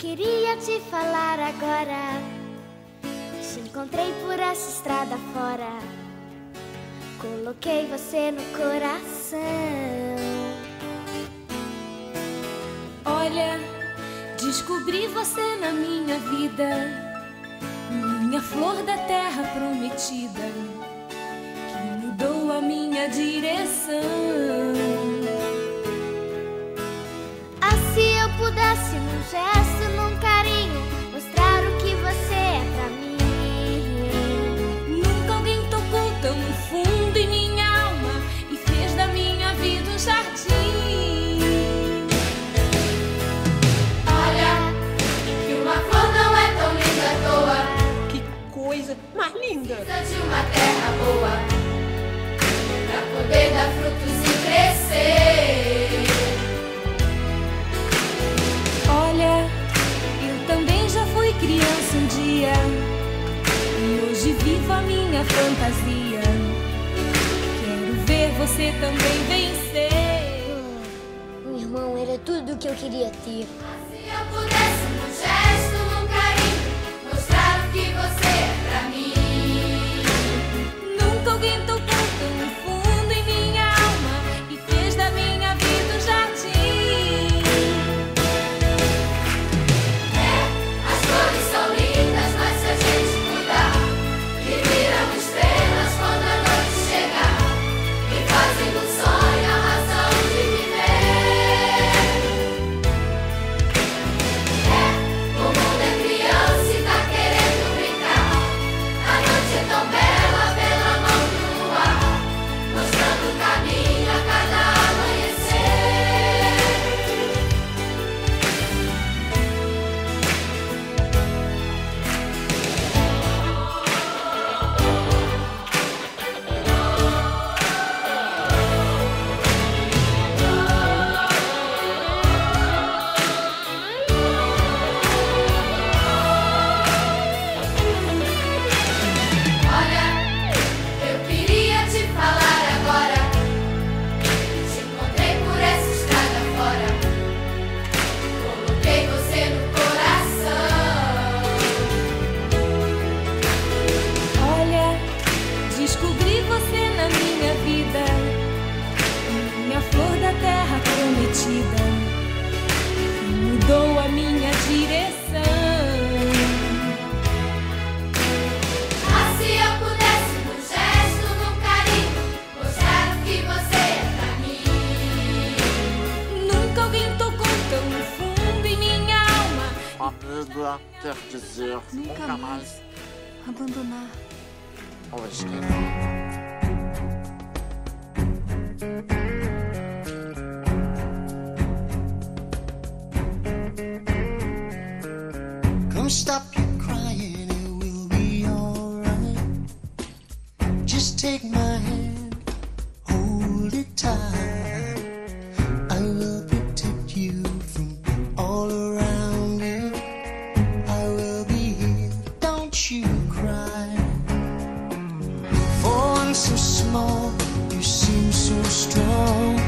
queria te falar agora. Te encontrei por essa estrada fora. Coloquei você no coração. Olha, descobri você na minha vida. Minha flor da terra prometida. Que mudou a minha direção. Pudesse num gesto, num carinho, mostrar o que você é pra mim. Nunca alguém tocou tão fundo em minha alma e fez da minha vida um jardim. Olha, que uma flor não é tão linda à toa. Que coisa mais linda! Precisa de uma terra boa pra poder dar frutos e crescer. Dia e hoje vivo a minha fantasia. Quero ver você também vencer. Um irmão era tudo o que eu queria ter. Se eu pudesse num dizer nunca, mais Abandonar. ou esquecer. Come stop your crying, it will be alright. Just take my hand, so small, you seem so strong.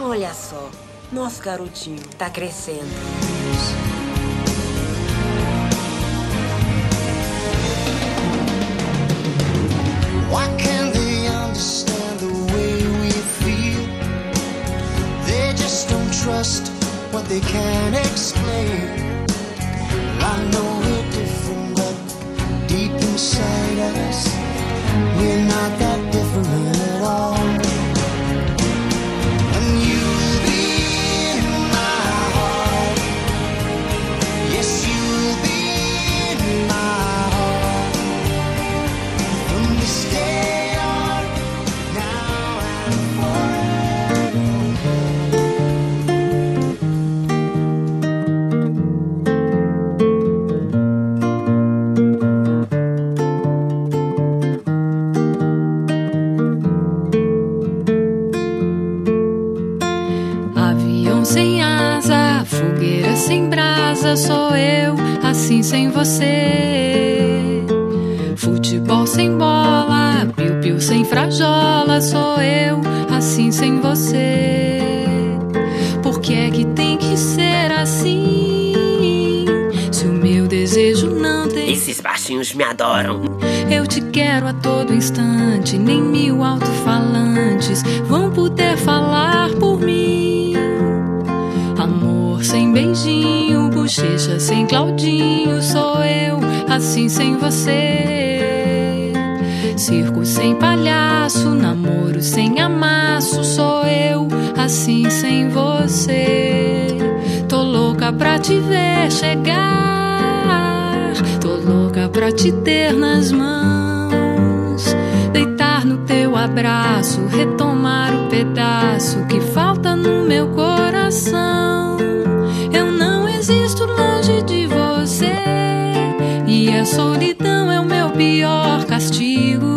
Olha só, nosso garotinho tá crescendo. What they can't explain. I know we're different, but deep inside us, we're not that different brasa, sou eu, assim sem você. Futebol sem bola, piu-piu sem frajola, sou eu, assim sem você. Por que é que tem que ser assim? Se o meu desejo não tem. Esses baixinhos me adoram. Eu te quero a todo instante, nem mil alto-falantes vão poder falar por mim. Sem beijinho, bochecha sem Claudinho, sou eu, assim sem você. Circo sem palhaço, namoro sem amasso, sou eu, assim sem você. Tô louca pra te ver chegar, tô louca pra te ter nas mãos, deitar no teu abraço, retomar o pedaço que falta no meu coração. A solidão é o meu pior castigo.